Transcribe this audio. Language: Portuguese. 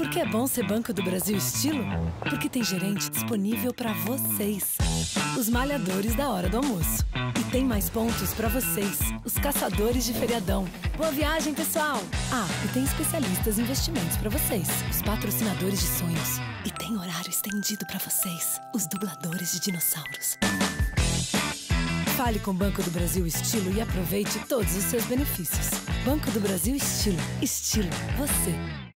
Por que é bom ser Banco do Brasil Estilo? Porque tem gerente disponível para vocês. Os malhadores da hora do almoço. E tem mais pontos para vocês, os caçadores de feriadão. Boa viagem, pessoal! Ah, e tem especialistas em investimentos para vocês, os patrocinadores de sonhos. E tem horário estendido para vocês, os dubladores de dinossauros. Fale com o Banco do Brasil Estilo e aproveite todos os seus benefícios. Banco do Brasil Estilo. Estilo. Você.